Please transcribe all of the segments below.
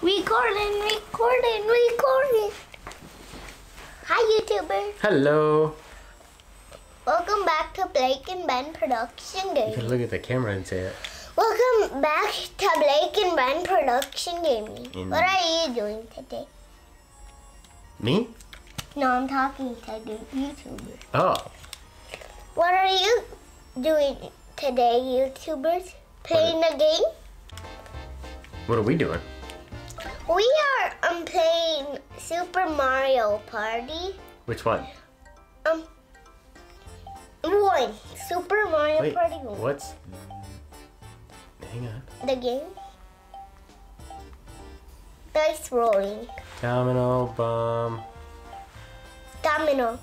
Recording, recording, recording. Hi, YouTuber. Hello. Welcome back to Blake and Ben Production Gaming. You can look at the camera and say it. Welcome back to Blake and Ben Production Gaming. Mm. What are you doing today? Me? No, I'm talking to the YouTuber. Oh, What are you doing today, YouTubers? Playing a game? what are we doing? We are um playing Super Mario Party. Which one? Um, one Super Mario Wait, Party. one. what's? Hang on. The game. Dice rolling. Domino bomb. Domino.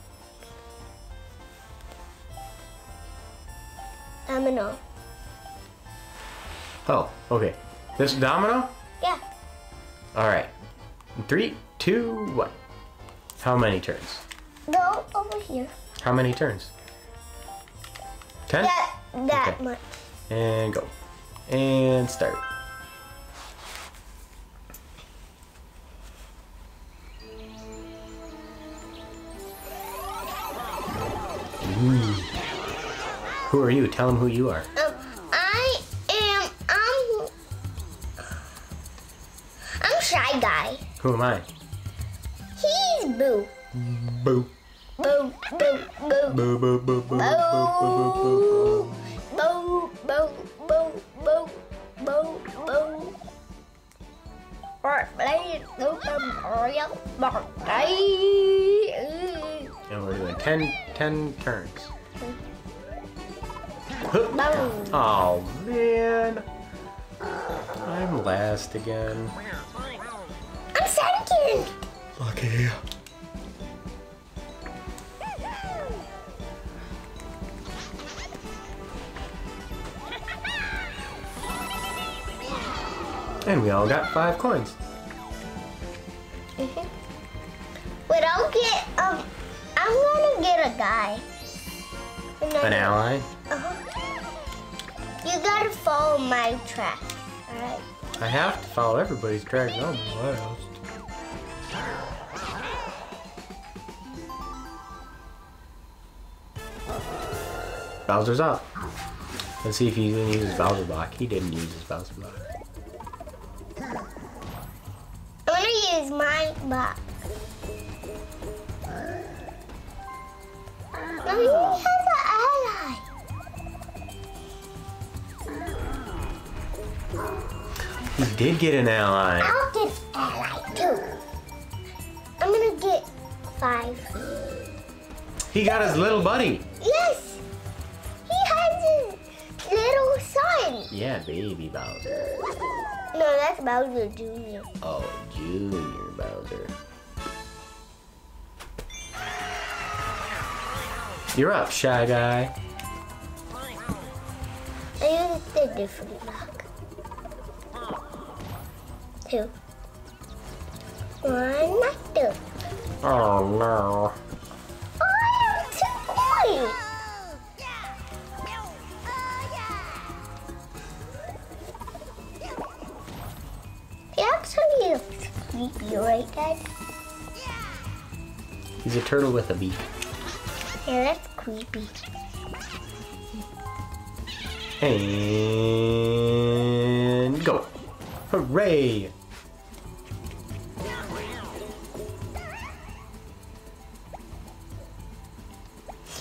Domino. Oh, okay. This domino? Yeah. All right. Three, two, one. How many turns? Go over here. How many turns? Ten. That that Okay. much. And go. And start. Ooh. Who are you? Tell them who you are. Uh, Who am I? He's Boo. Boo. Boo, boo, boo. Boo, boo, boo, boo, boo, boo, boo, Boo, boo, boo, boo, boo, boo, boo. We're playing Super Mario Party. And we're doing 10, 10 turns. Oh man. I'm last again. I'm And we all got five coins. Wait, I'll get um. I'm gonna get a guy. An ally. Uh-huh. You gotta follow my track. Alright. I have to follow everybody's track. I don't know what else. Bowser's up. Let's see if he's gonna use his Bowser block. He didn't use his Bowser block. I'm gonna use my box. No, he has an ally. He did get an ally. I'll get an ally too. I'm gonna get five. He got his little buddy. Yeah, baby Bowser. No, that's Bowser Jr. Oh, Junior Bowser. You're up, Shy Guy. I used a different block. Two. One, not two. Oh no. Right, Dad? He's a turtle with a beak. Yeah, that's creepy. And go. Hooray!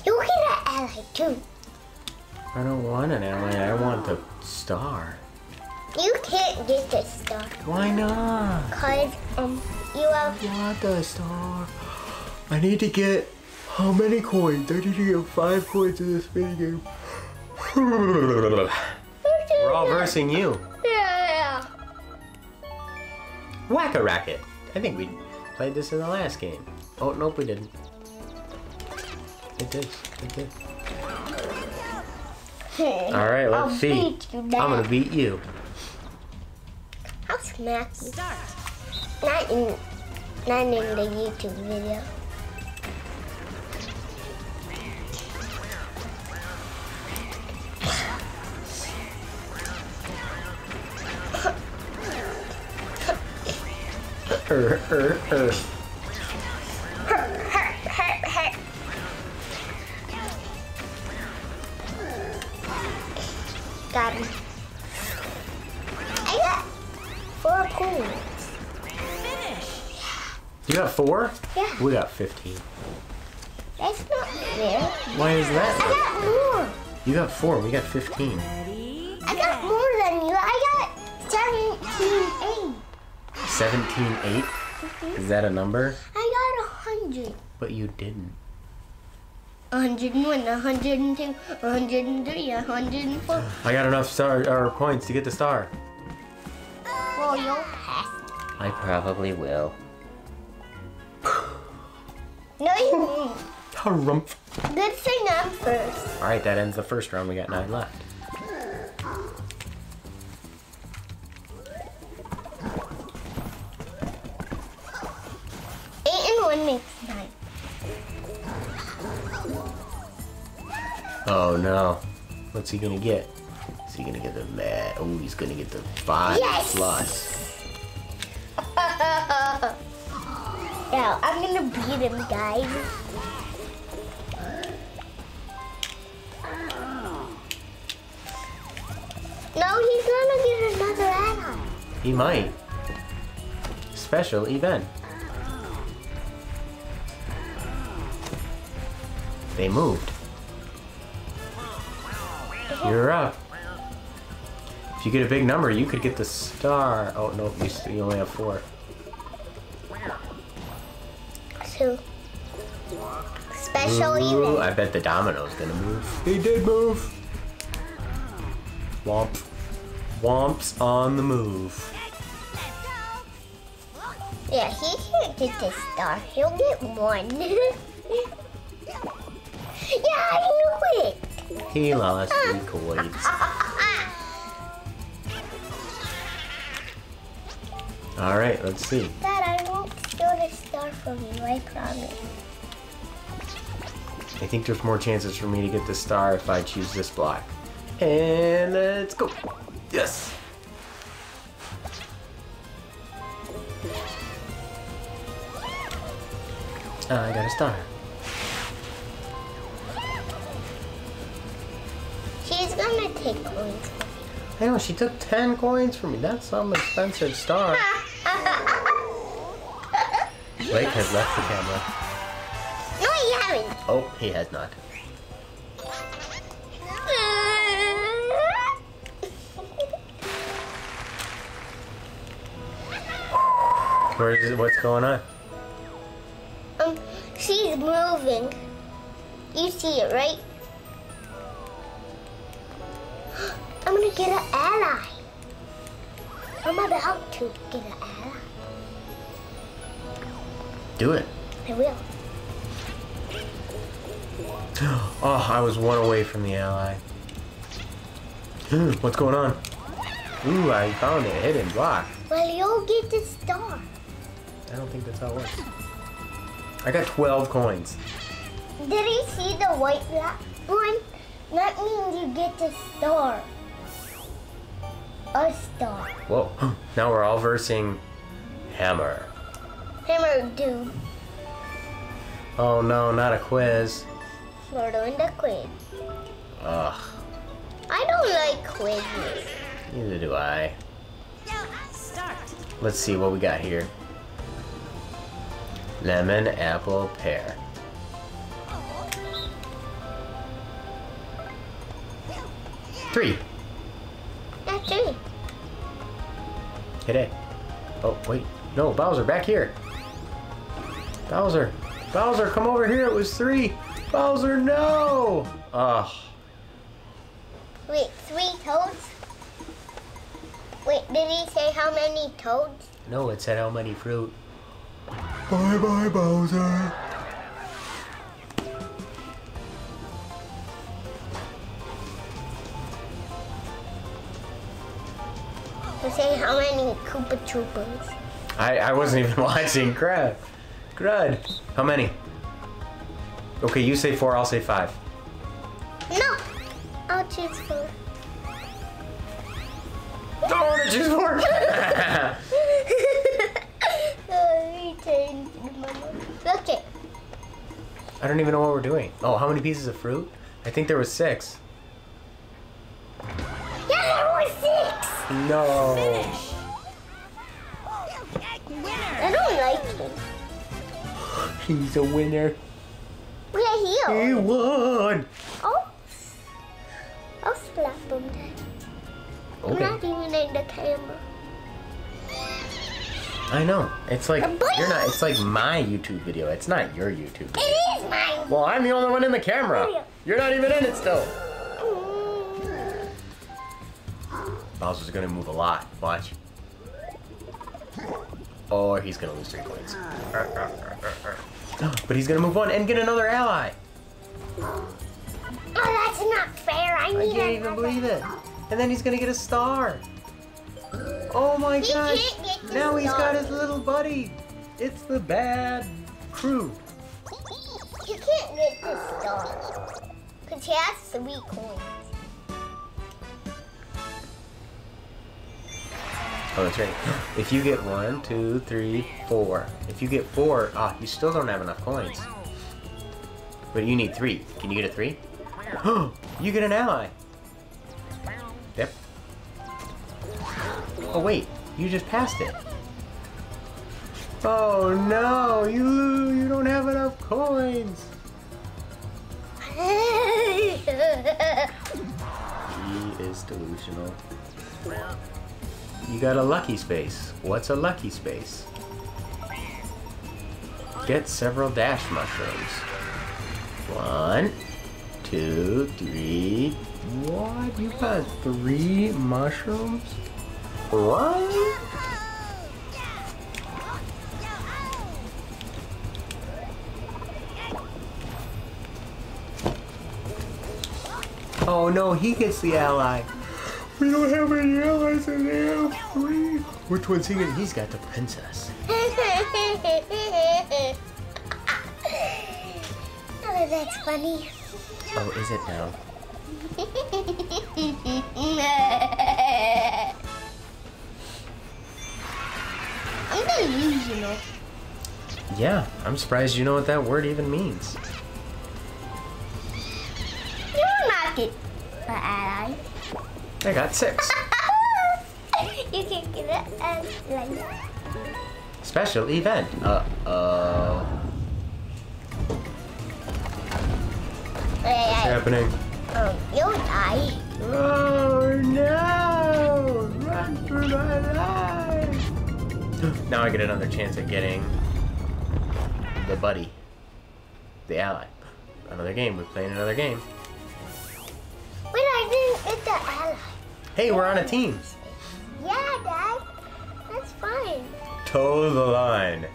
You get an ally too. I don't want an ally. I want the star. You can't get the star Why not? because um you have I want the star. I need to get how many coins? I need to get five coins in this minigame. We're all versing you. Yeah. Whack a racket. I think we played this in the last game. Oh, nope, we didn't. It did. It did. All right, let's I'll see. beat you, I'm gonna beat you. I'll smack you. Not in, not in the YouTube video. Er, er, er. Got him. I got four coins. You got four? Yeah. We got 15. That's not fair. Why is that? I that? got more. You got four. We got 15. I got more than you. I got 17 8. 17, 8? Is that a number? I got 100. But you didn't. 101, 102, 103, 104. I got enough star or points to get the star. Well, you'll pass. I probably will. No, you won't. Harumph. Good thing I'm first. All right, that ends the first round. We got nine left. Eight and one makes nine. Oh no. What's he gonna get? Is he gonna get the mad? Oh, he's gonna get the five Yes! plus. I'm gonna beat him, guys. No, he's gonna get another ally. He might. Special event. They moved. You're up. If you get a big number, you could get the star. Oh no, you only have four. So, special Ooh, event. I bet the domino's gonna move. He did move. Whomp. Whomp's on the move. Yeah, he can't get the star. He'll get one. yeah, I knew it. He lost three coins. All right, let's see. Dad, I won't steal the from you. I promise. I think there's more chances for me to get the star if I choose this block. And let's go. Yes. Ah, I got a star. She's gonna take coins. I know, she took 10 coins from me. That's some expensive star. Blake has left the camera. no, you haven't. Oh, he has not. Where is it? What's going on? um, she's moving. You see it, right? I'm gonna get an ally. I'm about to get an ally. Do it. I will. Oh, I was one away from the ally. What's going on? Ooh, I found a hidden block. Well, you'll get the star. I don't think that's how it works. I got 12 coins. Did he see the white one? That means you get the star. A star. Whoa. Now we're all versing Hammer. Hammer Doom. Oh no, not a quiz. We're doing the quiz. Ugh, I don't like quizzes. neither do I. Start. Let's see what we got here. Lemon, apple, pear. Three. That's three. Hit A. Oh, wait. No, Bowser, back here. Bowser. Bowser, come over here. It was three. Bowser, no! Ugh. Wait, three toads? Wait, did he say how many toads? No, it said how many fruit. Bye bye, Bowser. To say how many Koopa Troopas? I, I wasn't even watching. Crud. Crud. How many? Okay, you say four, I'll say five. No, I'll choose four. Don't want to choose four. okay. I don't even know what we're doing. Oh, how many pieces of fruit? I think there was six. Yeah, there was six. No. Finish. He's a winner. Yeah, he He is. won. Oh. I'll slap him then. I'm not even in the camera. I know. It's like you're not. It's like my YouTube video. It's not your YouTube. Video. It is mine. Well, I'm the only one in the camera. You're not even in it still. Mm. Bowser's gonna move a lot. Watch. Or he's gonna lose three coins. But he's gonna move on and get another ally. Oh, that's not fair. I I need can't even believe it. And then he's gonna get a star. Oh my He gosh. can't get Now he's got his little buddy. It's the bad crew. He can't get the star. Because he has three coins. Oh, that's right. If you get one, two, three, four. If you get four, ah, you still don't have enough coins. But you need three. Can you get a three? you get an ally. Yep. Oh wait, you just passed it. Oh no, you you don't have enough coins. He is delusional. You got a lucky space. What's a lucky space? Get several dash mushrooms. One, two, three. What? You got three mushrooms? What? Oh no, he gets the ally. We don't have any allies and they have three. Which one's he get? He's got the princess. oh, that's funny. Oh, is it now? I'm delusional. Yeah, I'm surprised you know what that word even means. You're not get an ally. I got six. you can get it as like Special event. Uh oh. What's uh, happening? oh, you'll die. Oh no! Run for my life! now I get another chance at getting the buddy, the ally. Another game. We're playing another game. Hey, we're on a team. Yeah, Dad. That's fine. Toe the line.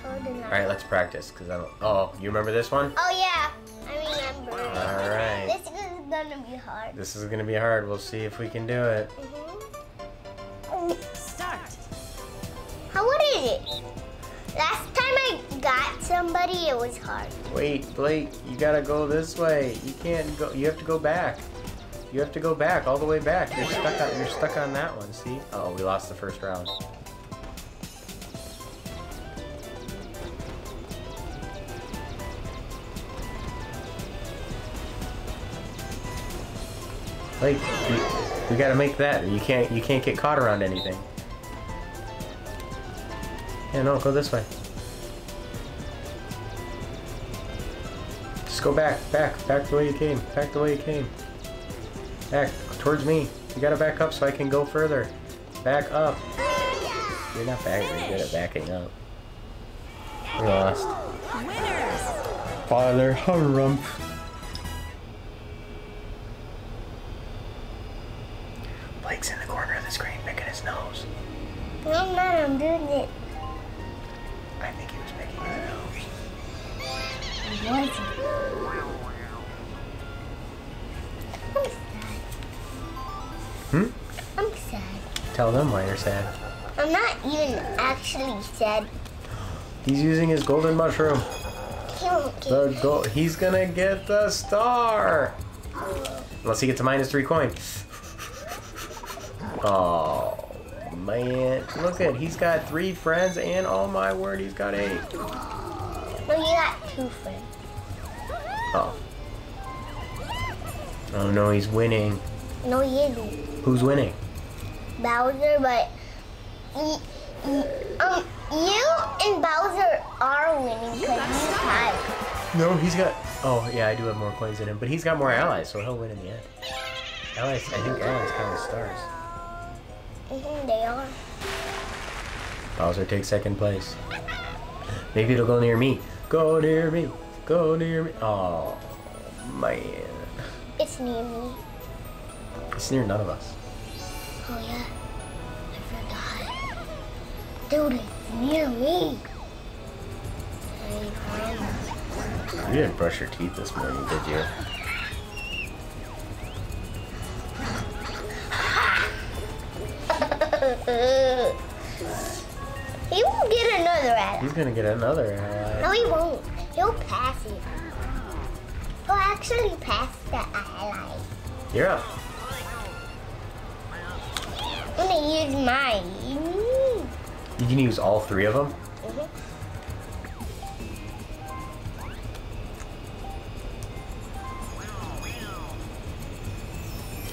Totally All right, let's practice. Cause I don't. Oh, you remember this one? Oh yeah, I remember. All right. This is gonna be hard. This is gonna be hard. We'll see if we can do it. Mhm. Start. How what is it? Last time I got somebody, it was hard. Wait, Blake, you gotta go this way. You can't go. You have to go back. You have to go back, all the way back. You're stuck on. You're stuck on that one. See? Oh, we lost the first round. Blake, we, we gotta make that. You can't. You can't get caught around anything. Yeah, no, go this way. Just go back, back, back the way you came, back the way you came. Back, towards me. You gotta back up so I can go further. Back up. You're not back, you're good at backing up. We lost. Winners. Father Harump. Blake's in the corner of the screen picking his nose. No, I'm not. I'm doing it. Tell them why you're sad. I'm not even actually sad. He's using his golden mushroom. He won't get The go he's gonna get the star. Unless he gets a minus three coin. Oh man. Look at he's got three friends and oh my word he's got eight. No, you got two friends. Oh. Oh no, he's winning. No, he isn't. Who's winning? Bowser, but y- y- um, you and Bowser are winning because you tied. No, he's got. Oh yeah, I do have more coins than him, but he's got more allies, so he'll win in the end. Allies, I think allies count as stars. hmm they are. Bowser takes second place. Maybe it'll go near me. Go near me. Go near me. Oh man, It's near me. it's near none of us. Oh yeah, I forgot. Dude, it's near me. You didn't brush your teeth this morning, did you? he won't get another ally. He's gonna get another ally. No, he won't. He'll pass it. He'll actually pass the ally. You're up. I'm gonna use mine. You can use all three of them. Mhm.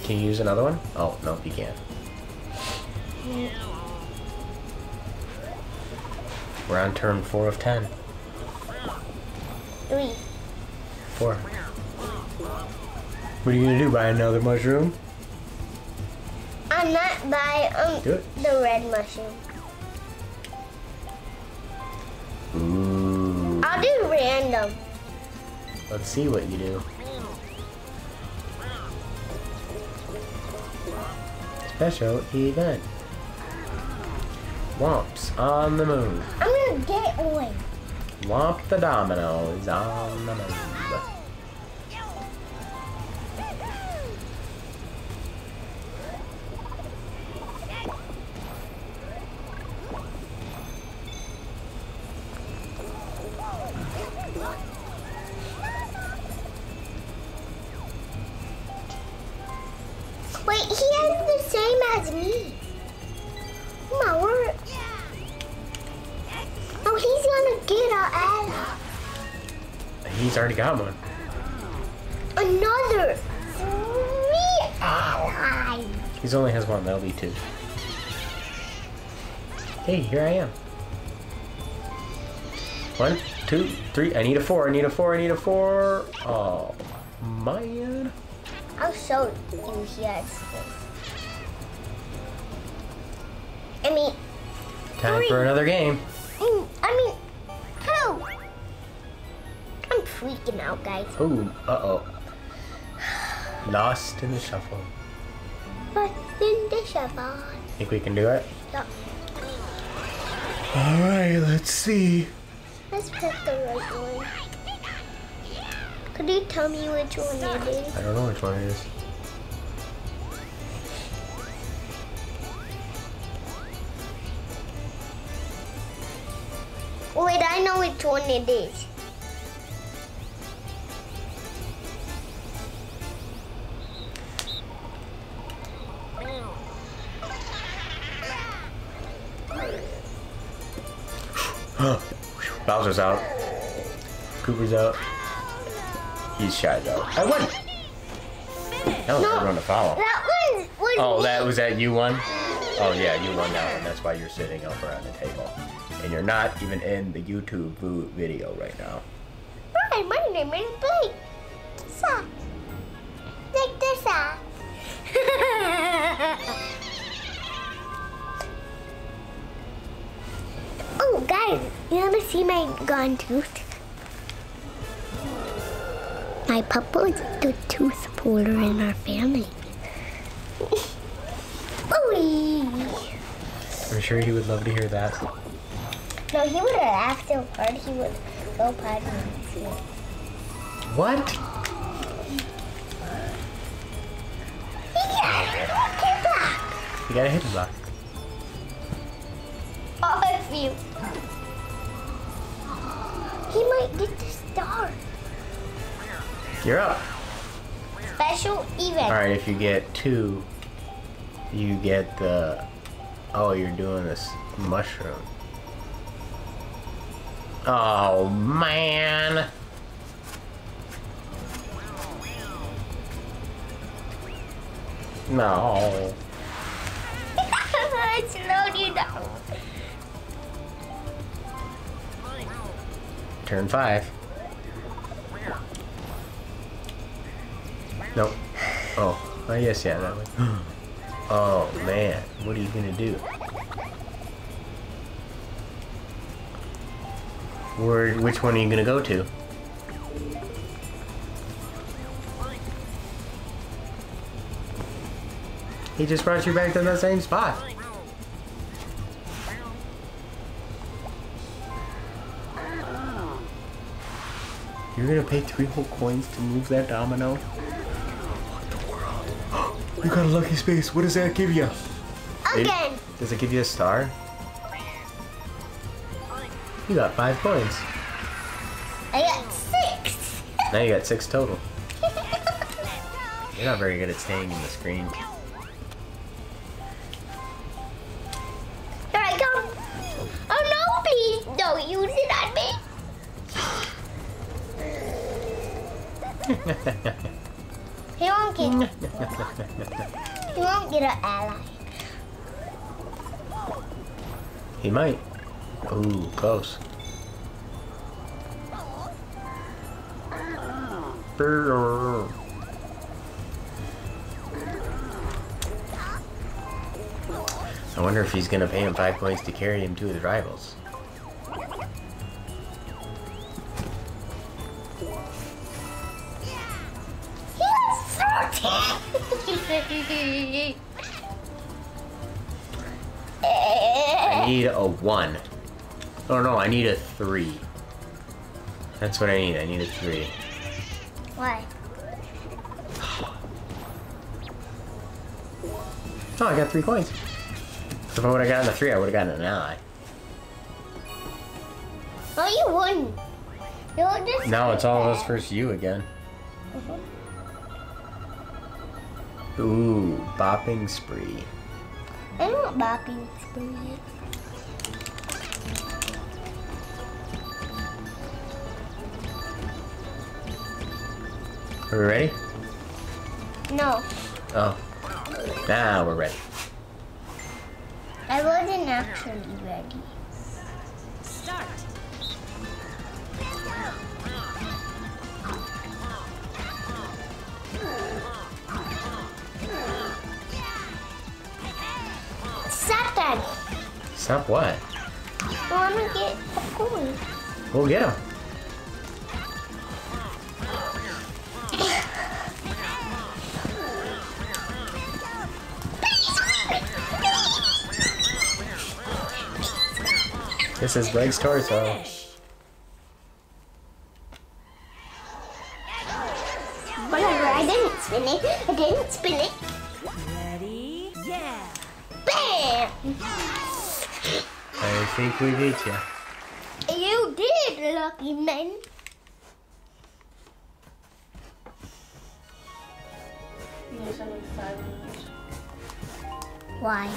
Can you use another one? Oh no, you can't. We're on turn four of ten. Three. Four. What are you gonna do? Buy another mushroom? I'm not by um the red mushroom. Ooh. I'll do random. Let's see what you do. Special event. Whomps on the move. I'm gonna get one. Whomp the domino is on the move. Wait, he has the same as me. My word. Oh, he's gonna get a ally. He's already got one. Another three allies. He's only has one. That'll be two. Hey, here I am. One, two, three. I need a four. I need a four. I need a four. Oh, man. Show you he has this. I mean, Time Three. for another game. I mean, two. I'm freaking out, guys. Ooh, uh oh. Lost in the shuffle. But in the shovel. Think we can do it? Yeah. All right, let's see. Let's pick the right one. Could you tell me which one it is? I don't know which one it is. Which one it is. Bowser's out. Koopa's out. He's shy though. I won. That was a good one to follow. That one was Oh, me. that was that you won? Oh yeah, you won that one. That's why you're sitting over on the table. And you're not even in the YouTube video right now. Hi, my name is Blake. Take this uh, out. Uh. oh, guys, you want to see my gone tooth? My papa is the tooth puller in our family. Ooh. I'm sure he would love to hear that. No, he would have laughed so hard he would go potty and see. What? Yeah, look at that. You got a hidden block. All of you. He might get the star. You're up. Special event. Alright, if you get two, you get the. Oh, you're doing this mushroom. Oh, man. No. I slowed you down. Turn five. Nope. Oh, I guess yeah, that way. Oh, man. What are you going to do? Where? Which one are you gonna go to? He just brought you back to the same spot. You're gonna pay three whole coins to move that domino? What the world? You got a lucky space. What does that give you? Again. Does it give you a star? You got five coins. I got six. Now you got six total. You're not very good at staying in the screen. Here I come. Oh no, please don't use it on me. He won't get. he won't get an ally. he might. Ooh, close. I wonder if he's gonna pay him five points to carry him to his rivals. He has thirteen. I need a one. Oh no, I need a three. That's what I need. I need a three. Why? Oh, I got three coins. So if I would have gotten a three, I would have gotten an ally. Oh, you wouldn't. You'll just. Now it's all of us versus you again. Mm-hmm. Ooh, bopping spree. I want bopping spree. Are we ready? No, Oh. Now we're ready. I wasn't actually ready. Start. Stop that. Stop what? I want to get a coin. We'll get him. This is Blake's torso. Whatever, I didn't spin it. I didn't spin it. Ready? Yeah. Bam! I think we beat you. You did, lucky man. You guys have like five minutes. Why?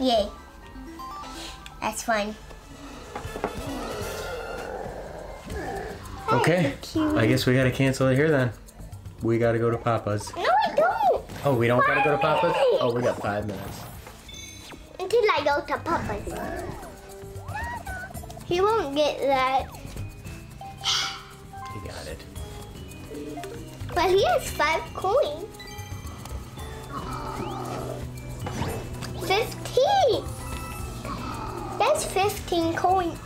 Yay. That's fun. Okay. I guess we gotta cancel it here then. We gotta go to Papa's. No, I don't. Oh, we don't gotta go to Papa's? Oh, we got five minutes. Until I go to Papa's. He won't get that. He got it. But he has five coins. 15 coins.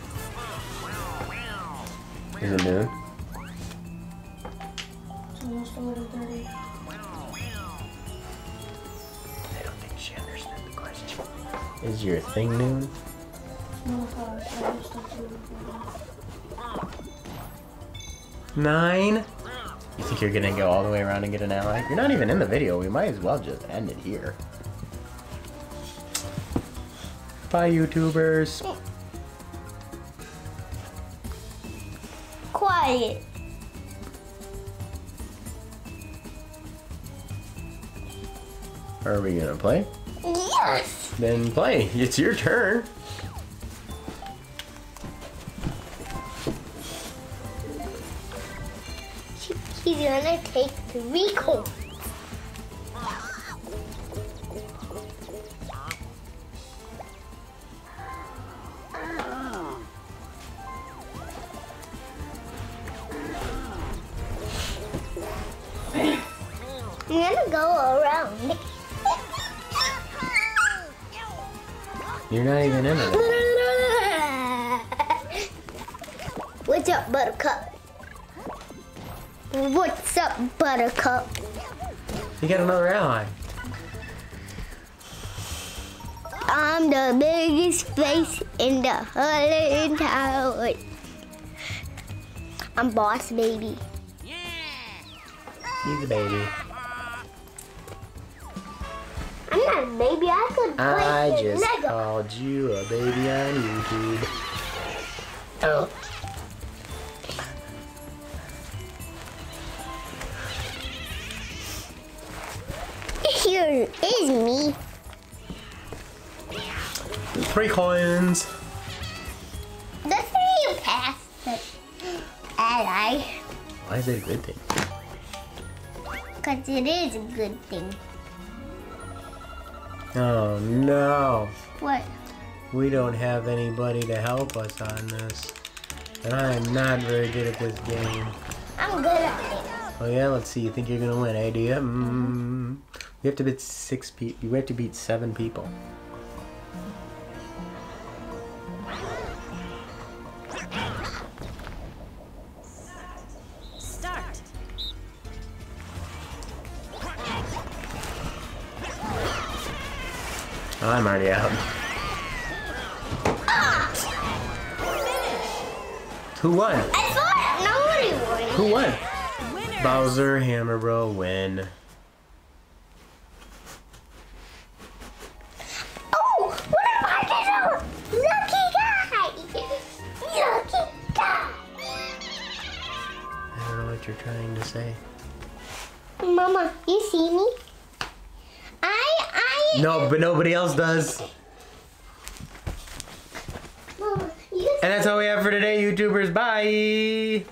Is it noon? It's almost 11.30. I don't think she understood the question. Is your thing noon? Nine? You think you're gonna go all the way around and get an ally? You're not even in the video. We might as well just end it here. Bye, YouTubers. Oh. Quiet. Are we gonna play? Yes. Then play. It's your turn. He's gonna take three coins. You're not even in it. What's up, Buttercup? What's up, Buttercup? You got another ally. I'm the biggest face in the whole entire world. I'm boss baby. Yeah. He's a baby. I'm not a baby. I could play I with just Lego. called you a baby on YouTube. Oh. Here is me. Three coins. That's how you pass the ally. Why is it a good thing? Because it is a good thing. Oh no. What? We don't have anybody to help us on this. And I am not very good at this game. I'm good at it. Oh yeah, let's see. You think you're gonna win, eh? Do you? Mm. You have to beat six people. You have to beat seven people. I'm already out. Who won? I thought nobody would. Who won? Bowser Hammer Bro win. Nobody else does. And that's all we have for today, YouTubers. Bye.